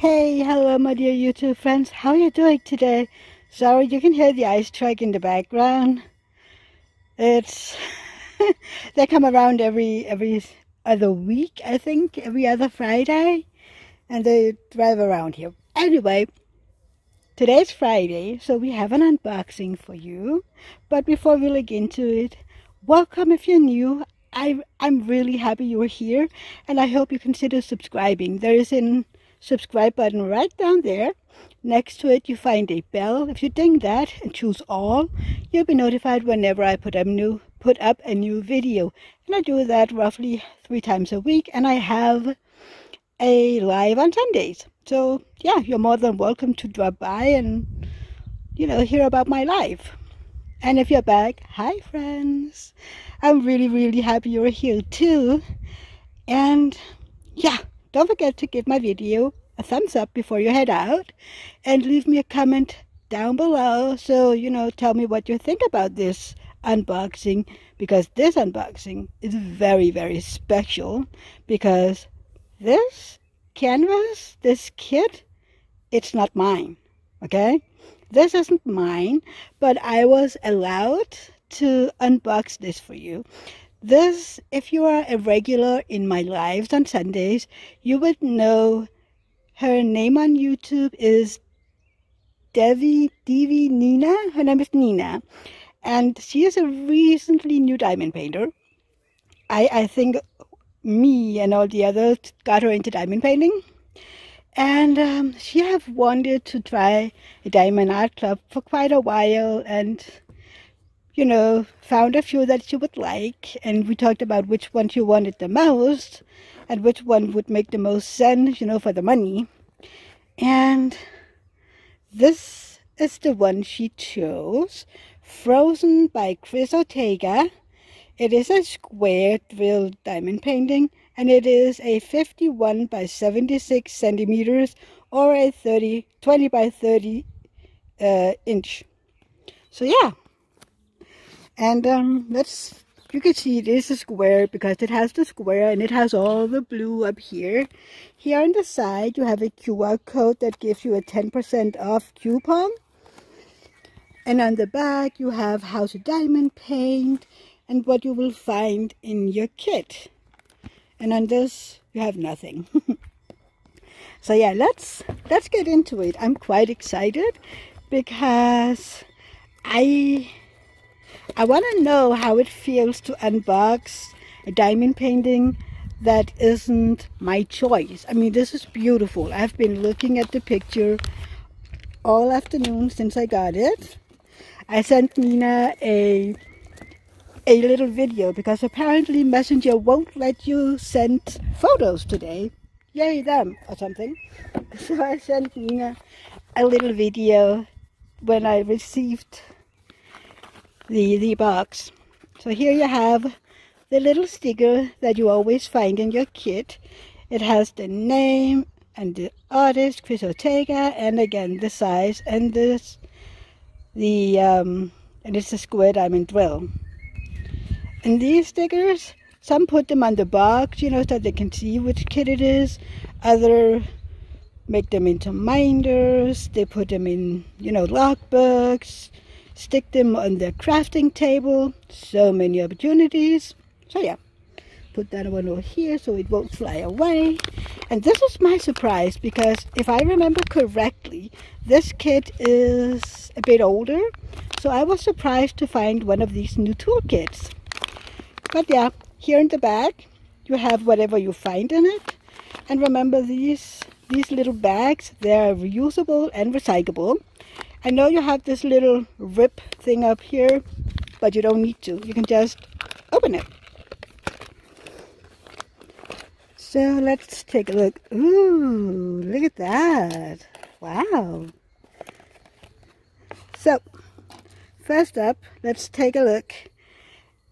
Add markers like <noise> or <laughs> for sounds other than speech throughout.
Hey, hello my dear YouTube friends. How are you doing today? Sorry, you can hear the ice truck in the background. It's <laughs> they come around every every other week, I think, every other Friday, and they drive around here. Anyway, today's Friday, so we have an unboxing for you. But before we look into it, welcome if you're new. I I'm really happy you're here, and I hope you consider subscribing. There is an subscribe button right down there. Next to it, you find a bell. If you ding that and choose all, you'll be notified whenever I put up new put up a new video. And I do that roughly three times a week, and I have a live on Sundays. So yeah, you're more than welcome to drop by and you know hear about my life. And if you're back, hi friends. I'm really really happy you're here too. And yeah, don't forget to give my video a thumbs up before you head out and leave me a comment down below. So you know tell me what you think about this unboxing because this unboxing is very very special because this canvas this kit it's not mine okay? This isn't mine but I was allowed to unbox this for you this, if you are a regular in my lives on Sundays, you would know her name on YouTube is Devi Devi Nina. Her name is Nina. And she is a recently new diamond painter. I, I think me and all the others got her into diamond painting. And um, she have wanted to try a diamond art club for quite a while. And you know, found a few that she would like, and we talked about which one she wanted the most, and which one would make the most sense, you know, for the money. And this is the one she chose, Frozen by Cris Ortega. It is a square drilled diamond painting, and it is a 51 by 76 centimeters, or a 30, 20 by 30 uh, inch. So yeah, and um, that's you can see it is a square because it has the square and it has all the blue up here. Here on the side you have a QR code that gives you a 10% off coupon. And on the back you have how to diamond paint and what you will find in your kit. And on this you have nothing. <laughs> so yeah, let's let's get into it. I'm quite excited because I I want to know how it feels to unbox a diamond painting that isn't my choice. I mean, this is beautiful. I've been looking at the picture all afternoon since I got it. I sent Nina a a little video because apparently Messenger won't let you send photos today. Yay them or something. <laughs> So I sent Nina a little video when I received the, the box. So here you have the little sticker that you always find in your kit. It has the name and the artist, Cris Ortega, and again the size and this the um, and it's a square diamond drill. And these stickers, some put them on the box, you know, so they can see which kit it is. Other make them into minders. They put them in, you know, logbooks stick them on the crafting table. So many opportunities. So yeah, put that one over here so it won't fly away. And this is my surprise because if I remember correctly, this kit is a bit older. So I was surprised to find one of these new toolkits. But yeah, here in the back, you have whatever you find in it. And remember these, these little bags, they're reusable and recyclable. I know you have this little rip thing up here, but you don't need to. You can just open it. So let's take a look. Ooh, look at that. Wow. So, first up, let's take a look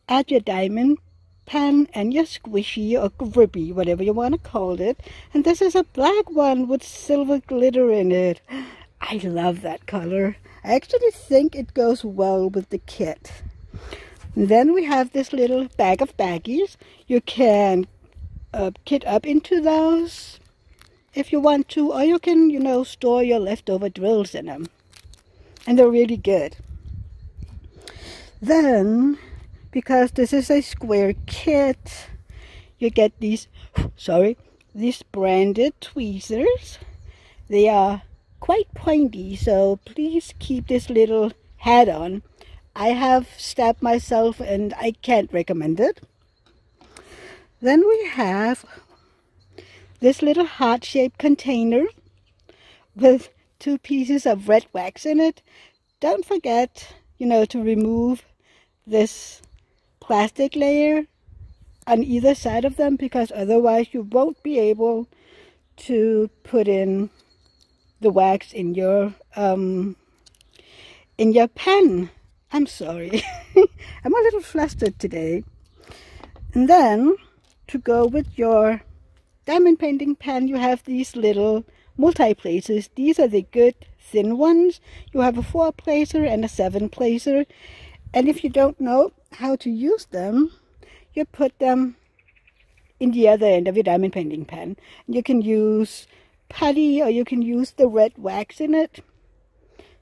at your diamond pen and your squishy or grippy, whatever you want to call it. And this is a black one with silver glitter in it. I love that color. I actually think it goes well with the kit. Then we have this little bag of baggies. You can uh, kit up into those if you want to, or you can, you know, store your leftover drills in them. And they're really good. Then, because this is a square kit, you get these, <gasps> sorry, these branded tweezers. They are quite pointy, so please keep this little hat on. I have stabbed myself and I can't recommend it. Then we have this little heart-shaped container with two pieces of red wax in it. Don't forget, you know, to remove this plastic layer on either side of them because otherwise you won't be able to put in the wax in your um, in your pen. I'm sorry. <laughs> I'm a little flustered today. And then to go with your diamond painting pen, you have these little multi-placers. These are the good thin ones. You have a four placer and a seven placer. And if you don't know how to use them, you put them in the other end of your diamond painting pen. You can use putty or you can use the red wax in it.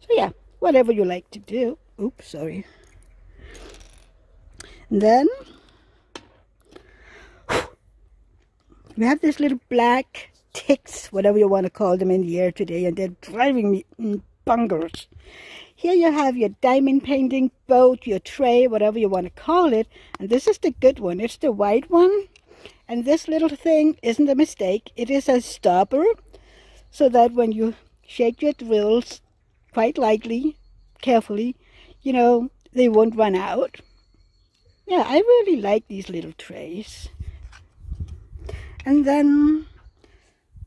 So yeah, whatever you like to do. Oops, sorry. And then we have this little black ticks, whatever you want to call them in the air today, and they're driving me bungers. Here you have your diamond painting boat, your tray, whatever you want to call it. And this is the good one. It's the white one. And this little thing isn't a mistake. It is a stopper so that when you shake your drills quite lightly, carefully, you know, they won't run out. Yeah, I really like these little trays. And then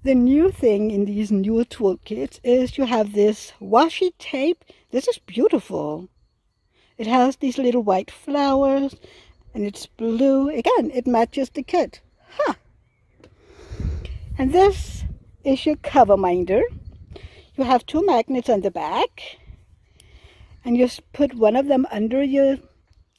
the new thing in these new toolkits is you have this washi tape. This is beautiful. It has these little white flowers and it's blue. Again, it matches the kit. Huh. And this is your cover minder. You have two magnets on the back and you put one of them under your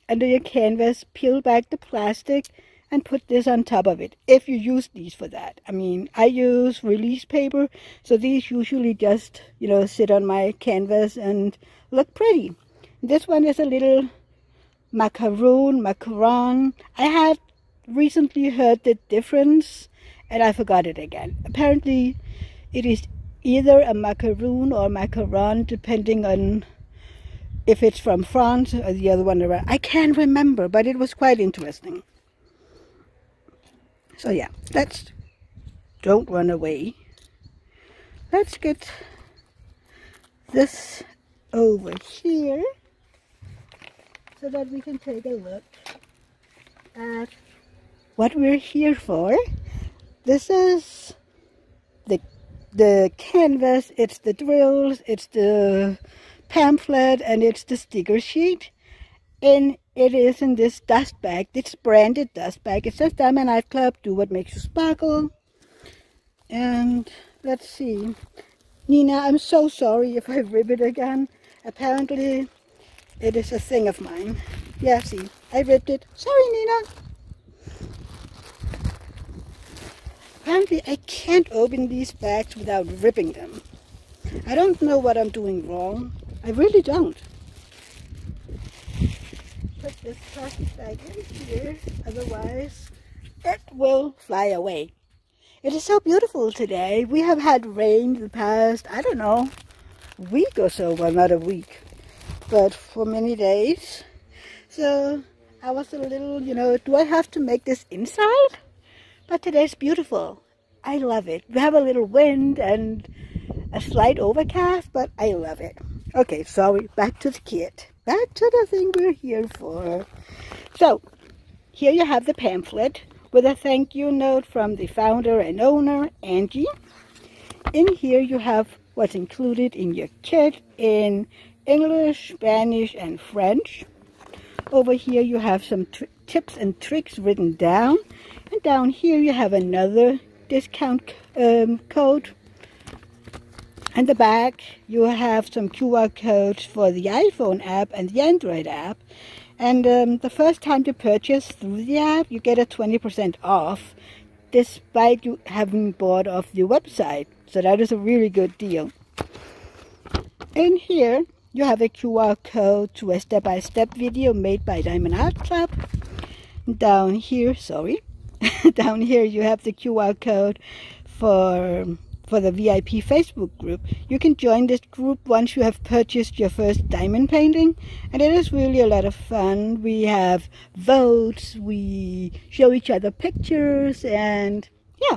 under your canvas, peel back the plastic and put this on top of it if you use these for that. I mean, I use release paper, so these usually just, you know, sit on my canvas and look pretty. This one is a little macaroon, macaron. I had recently heard the difference and I forgot it again. Apparently, it is either a macaroon or macaron, depending on if it's from France or the other one around. I can't remember, but it was quite interesting. So yeah, let's don't run away. Let's get this over here so that we can take a look at what we're here for. This is the the canvas, it's the drills, it's the pamphlet, and it's the sticker sheet. And it is in this dust bag, this branded dust bag. It says Diamond Art Club, do what makes you sparkle. And let's see. Nina, I'm so sorry if I rip it again. Apparently, it is a thing of mine. Yeah, see, I ripped it. Sorry, Nina. Apparently, I can't open these bags without ripping them. I don't know what I'm doing wrong. I really don't. Put this plastic bag in here, otherwise it will fly away. It is so beautiful today. We have had rain the past, I don't know, week or so. Well, not a week, but for many days. So I was a little, you know, do I have to make this inside? But today's beautiful. I love it. We have a little wind and a slight overcast, but I love it. Okay, sorry, back to the kit. Back to the thing we're here for. So, here you have the pamphlet with a thank you note from the founder and owner, Angie. In here you have what's included in your kit in English, Spanish, and French. Over here you have some tips and tricks written down. And down here you have another discount um, code. And the back you have some QR codes for the iPhone app and the Android app. And um, the first time you purchase through the app, you get a 20% off despite you having bought off the website. So that is a really good deal. In here, you have a QR code to a step-by-step -step video made by Diamond Art Club. Down here, sorry, <laughs> down here you have the QR code for for the VIP Facebook group. You can join this group once you have purchased your first diamond painting and it is really a lot of fun. We have votes, we show each other pictures and yeah.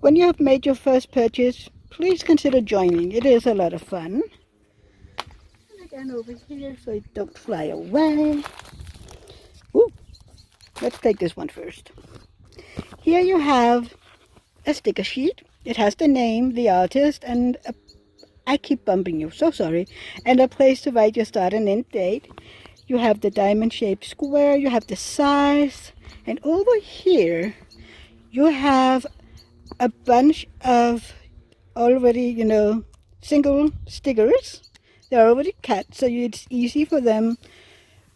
When you have made your first purchase, please consider joining. It is a lot of fun. And again over here so it don't fly away. Ooh, let's take this one first. Here you have a sticker sheet it has the name, the artist, and a, I keep bumping you, so sorry, and a place to write your start and end date. You have the diamond-shaped square, you have the size, and over here you have a bunch of already, you know, single stickers. They're already cut, so it's easy for them.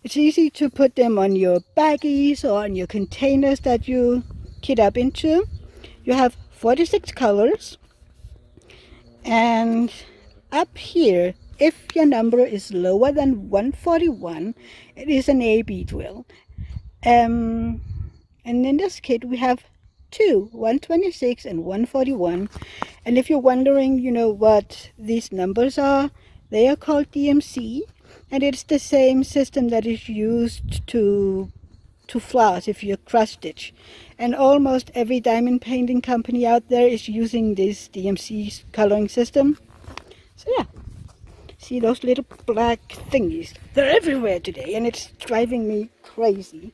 It's easy to put them on your baggies or on your containers that you kit up into. You have 46 colors. And up here if your number is lower than 141 it is an AB drill. Um, and in this kit we have two 126 and 141 and if you're wondering you know what these numbers are they are called DMC and it's the same system that is used to to floss if you cross stitch. And almost every diamond painting company out there is using this DMC coloring system. So yeah, see those little black thingies? They're everywhere today and it's driving me crazy.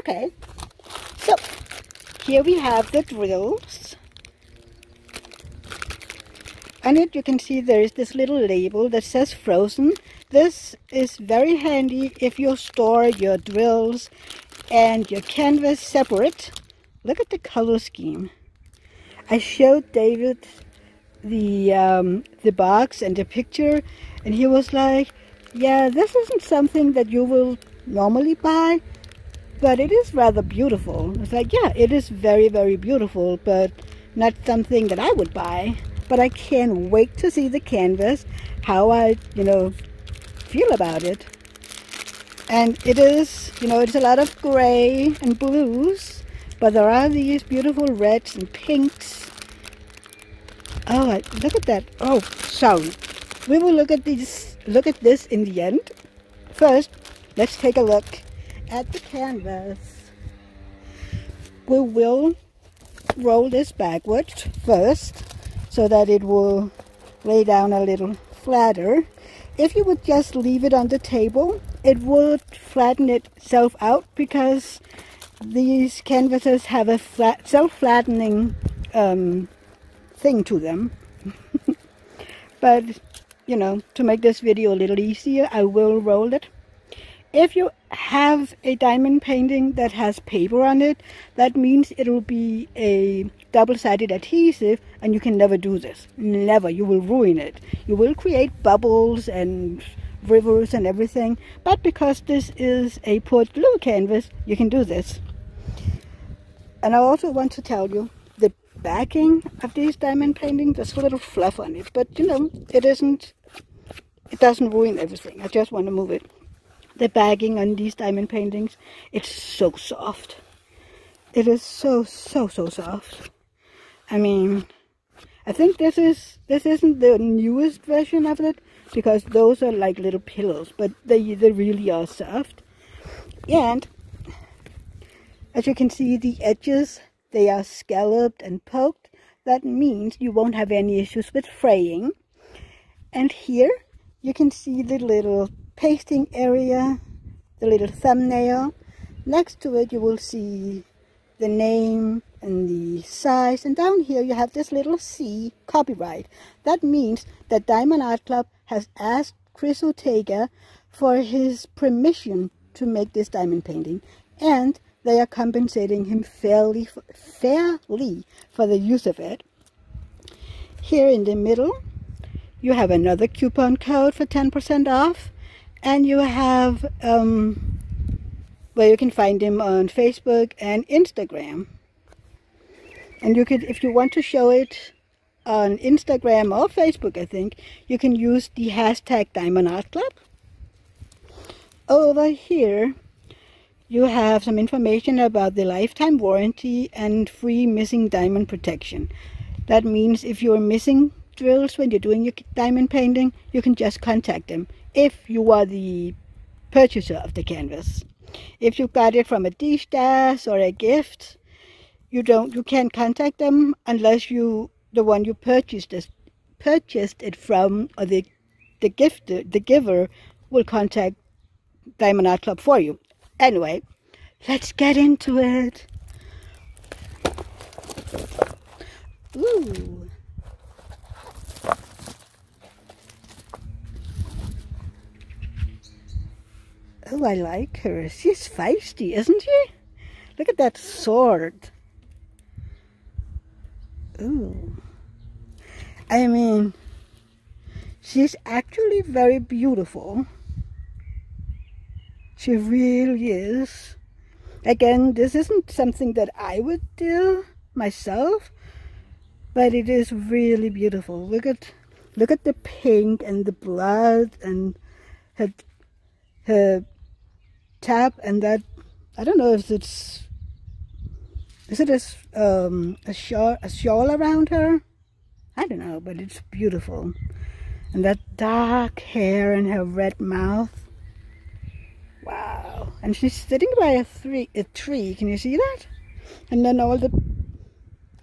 Okay, so here we have the drills. On it you can see there is this little label that says frozen this is very handy if you store your drills and your canvas separate. Look at the color scheme. I showed David the um, the box and the picture and he was like, yeah, this isn't something that you will normally buy, but it is rather beautiful. It's like, yeah, it is very, very beautiful, but not something that I would buy. But I can't wait to see the canvas, how I, you know, feel about it. And it is, you know, it's a lot of gray and blues, but there are these beautiful reds and pinks. Oh, look at that. Oh, sorry. We will look at these, look at this in the end. First, let's take a look at the canvas. We will roll this backwards first so that it will lay down a little flatter if you would just leave it on the table, it would flatten itself out because these canvases have a flat, self-flattening um, thing to them. <laughs> but, you know, to make this video a little easier, I will roll it. If you have a diamond painting that has paper on it, that means it will be a double-sided adhesive and you can never do this. Never. You will ruin it. You will create bubbles and rivers and everything. But because this is a poured glue canvas, you can do this. And I also want to tell you, the backing of these diamond paintings, there's a little fluff on it. But, you know, it isn't, it doesn't ruin everything. I just want to move it. The backing on these diamond paintings, it's so soft. It is so, so, so soft. I mean, I think this is this isn't the newest version of it because those are like little pillows, but they they really are soft. And as you can see, the edges they are scalloped and poked. That means you won't have any issues with fraying. And here you can see the little pasting area, the little thumbnail. Next to it you will see the name and the size and down here you have this little C copyright that means that Diamond Art Club has asked Cris Ortega for his permission to make this diamond painting and they are compensating him fairly fairly for the use of it here in the middle you have another coupon code for 10% off and you have um, where you can find him on Facebook and Instagram. And you could, if you want to show it on Instagram or Facebook, I think, you can use the hashtag Diamond Art Club. Over here, you have some information about the lifetime warranty and free missing diamond protection. That means if you're missing drills when you're doing your diamond painting, you can just contact them if you are the purchaser of the canvas. If you got it from a D-Stash or a gift, you don't you can't contact them unless you the one you purchased it, purchased it from or the the gifter the giver will contact Diamond Art Club for you. Anyway, let's get into it. Ooh. Oh, I like her. She's feisty, isn't she? Look at that sword. Ooh. I mean, she's actually very beautiful. She really is. Again, this isn't something that I would do myself, but it is really beautiful. Look at look at the pink and the blood and her her tap and that I don't know if it's is it a, um, a, shawl, a shawl around her? I don't know, but it's beautiful. And that dark hair and her red mouth. Wow. And she's sitting by a, three, a tree. Can you see that? And then all the,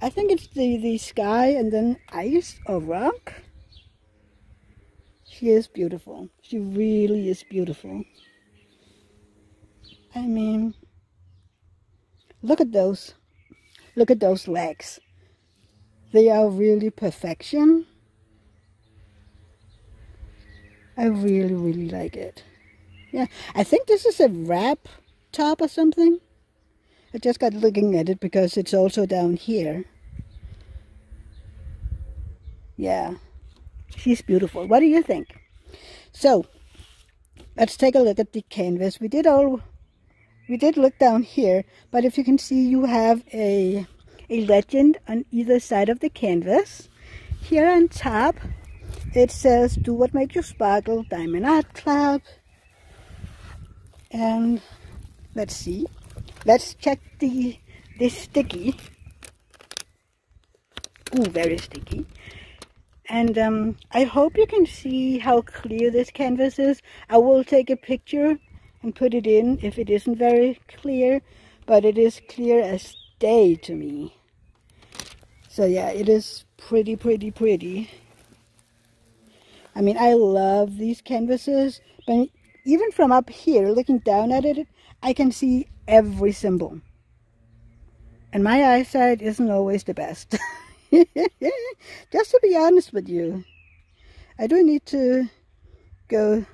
I think it's the, the sky and then ice or rock. She is beautiful. She really is beautiful. I mean, look at those. Look at those legs. They are really perfection. I really, really like it. Yeah, I think this is a wrap top or something. I just got looking at it because it's also down here. Yeah, she's beautiful. What do you think? So, let's take a look at the canvas. We did all, we did look down here, but if you can see, you have a, a legend on either side of the canvas. Here on top, it says, do what makes you sparkle, Diamond Art Club. And let's see. Let's check the this sticky. Ooh, very sticky. And um, I hope you can see how clear this canvas is. I will take a picture and put it in if it isn't very clear but it is clear as day to me so yeah it is pretty pretty pretty I mean I love these canvases but even from up here, looking down at it, I can see every symbol. And my eyesight isn't always the best. <laughs> Just to be honest with you, I do need to go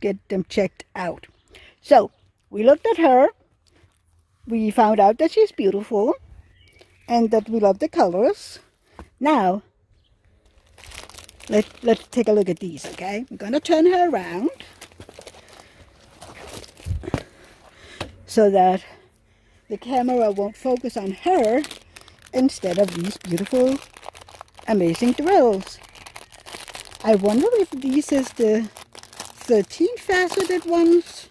get them checked out. So, we looked at her. We found out that she's beautiful and that we love the colors. Now, let, let's take a look at these, okay? I'm going to turn her around. so that the camera won't focus on her instead of these beautiful, amazing drills. I wonder if these is the 13 faceted ones,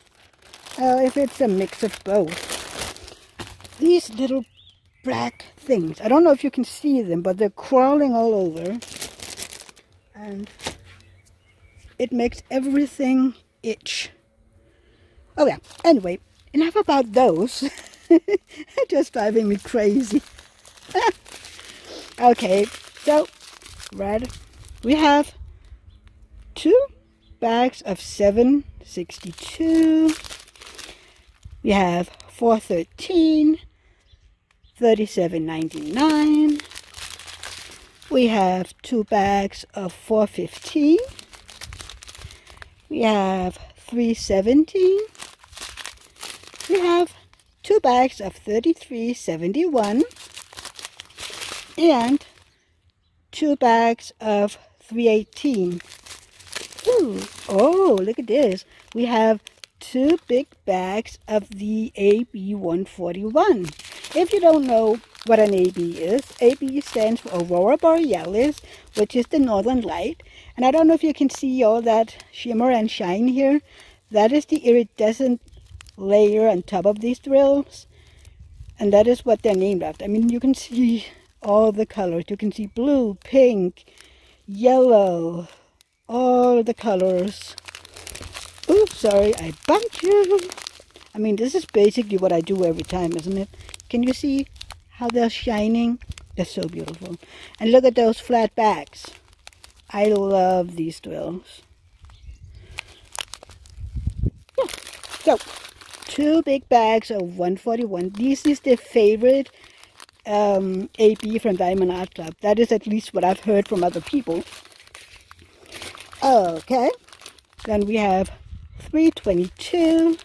or if it's a mix of both. These little black things, I don't know if you can see them, but they're crawling all over. And it makes everything itch. Oh yeah, anyway, enough about those. <laughs> Just driving me crazy. <laughs> okay, so red. We have two bags of 762. We have 413, 37.99. We have two bags of 415. We have 317 we have two bags of 33.71 and two bags of 318. Ooh, oh, look at this. We have two big bags of the AB141. If you don't know what an AB is, AB stands for Aurora Borealis, which is the northern light. And I don't know if you can see all that shimmer and shine here. That is the iridescent layer on top of these drills. And that is what they're named after. I mean, you can see all the colors. You can see blue, pink, yellow, all the colors. Oops, sorry, I bumped you. I mean, this is basically what I do every time, isn't it? Can you see how they're shining? They're so beautiful. And look at those flat backs. I love these drills. Yeah. So, two big bags of 141. This is the favorite um, AB from Diamond Art Club. That is at least what I've heard from other people. Okay. Then we have 322.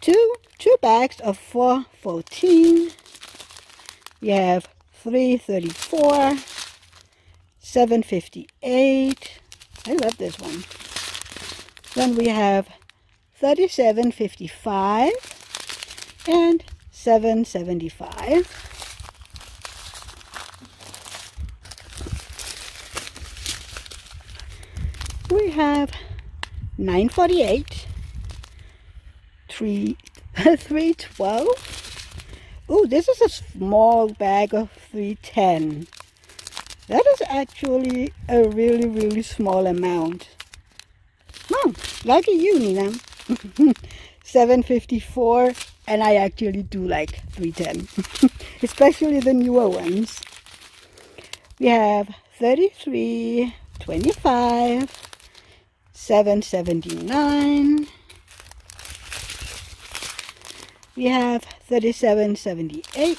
Two, two bags of 414. You have 334. 758. I love this one. Then we have 3755 and 775. We have 948, 3, <laughs> 312. Oh, this is a small bag of 310. That is actually a really, really small amount. Oh, lucky you, Nina. <laughs> 754 and I actually do like 310 <laughs> especially the newer ones we have 33 25 779 we have 3778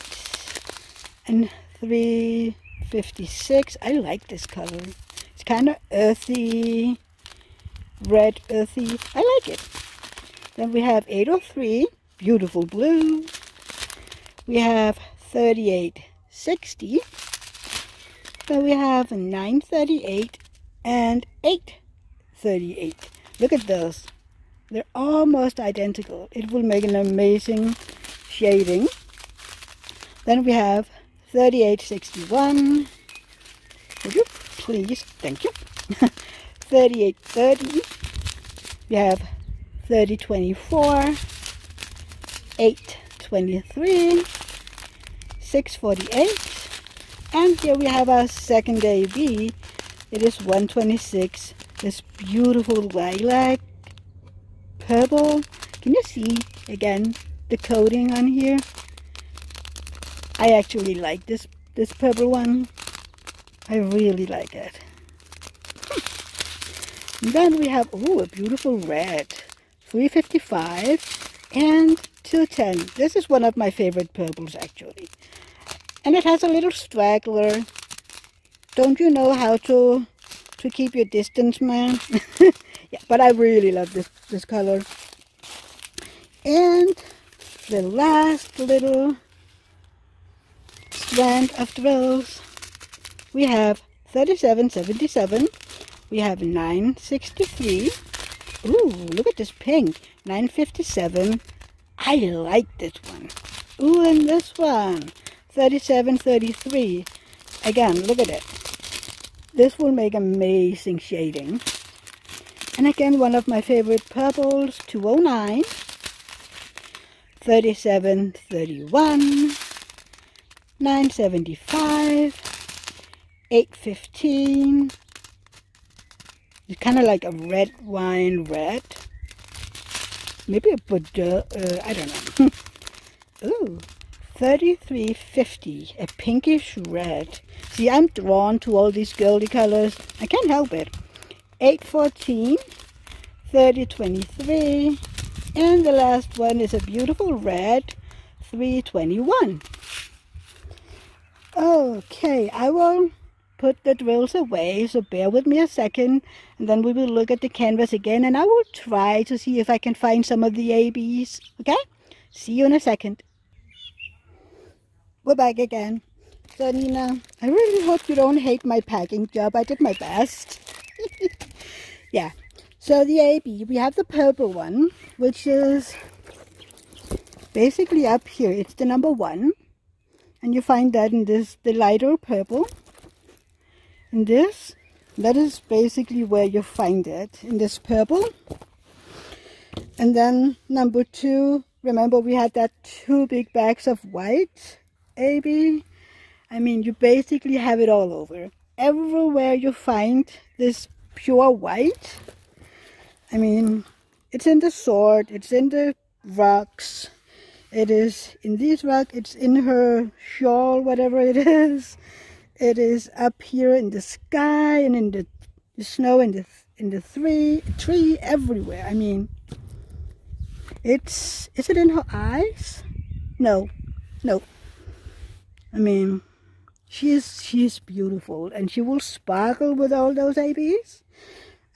and 356 I like this color. It's kind of earthy red earthy. I like it. Then we have 803 beautiful blue. We have 3860. Then we have 938 and 838. Look at those. They're almost identical. It will make an amazing shading. Then we have 3861. Would you please? Thank you. <laughs> 3830. We have 3024. 823 648 and here we have our second AB it is 126 this beautiful lilac purple can you see again the coating on here I actually like this this purple one I really like it <laughs> then we have oh a beautiful red 355 and 210. This is one of my favorite purples actually. And it has a little straggler. Don't you know how to to keep your distance, man? <laughs> yeah, but I really love this, this color. And the last little strand of drills. We have 3777. We have 963. Ooh, look at this pink. 957 I like this one. Ooh, and this one. 3733. Again, look at it. This will make amazing shading. And again, one of my favorite purples, 209. 3731. 975. 815. It's kind of like a red wine red. Maybe a Bordeaux, uh, I don't know. <laughs> Ooh, 3350, a pinkish red. See, I'm drawn to all these girly colors. I can't help it. 814, 3023, and the last one is a beautiful red, 321. Okay, I will put the drills away, so bear with me a second, and then we will look at the canvas again, and I will try to see if I can find some of the ABs, okay? See you in a second. We're back again. So, Nina, I really hope you don't hate my packing job. I did my best. <laughs> yeah. So the AB, we have the purple one, which is basically up here. It's the number one. And you find that in this, the lighter purple. In this, that is basically where you find it, in this purple. And then number two, remember we had that two big bags of white AB. I mean, you basically have it all over. Everywhere you find this pure white, I mean, it's in the sword, it's in the rocks, it is in this rock, it's in her shawl, whatever it <laughs> is. It is up here in the sky and in the, the snow in the in the tree, tree everywhere. I mean, it's is it in her eyes? No, no. I mean, she is she is beautiful, and she will sparkle with all those ABs.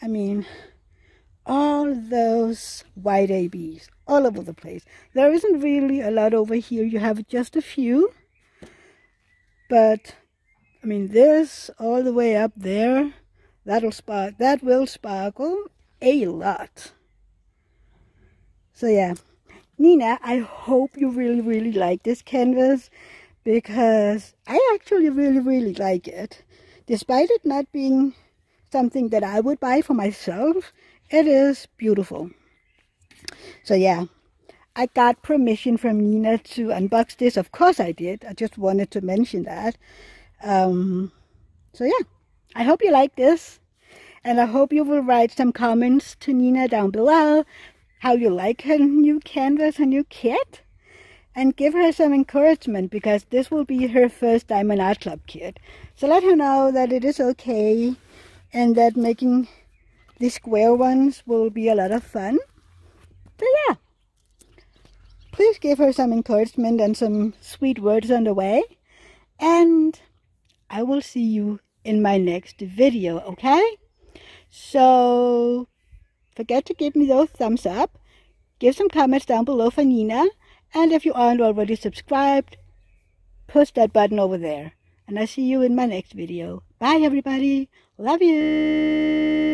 I mean, all those white ABs all over the place. There isn't really a lot over here. You have just a few. But, I mean, this all the way up there, that'll spark, that will sparkle a lot. So yeah, Nina, I hope you really, really like this canvas because I actually really, really like it. Despite it not being something that I would buy for myself, it is beautiful. So yeah, I got permission from Nina to unbox this. Of course I did. I just wanted to mention that. Um, so yeah, I hope you like this. And I hope you will write some comments to Nina down below how you like her new canvas, her new kit. And give her some encouragement because this will be her first Diamond Art Club kit. So let her know that it is okay and that making the square ones will be a lot of fun. So yeah, please give her some encouragement and some sweet words on the way. And I will see you in my next video, okay? So, forget to give me those thumbs up. Give some comments down below for Nina. And if you aren't already subscribed, push that button over there. And I'll see you in my next video. Bye, everybody. Love you.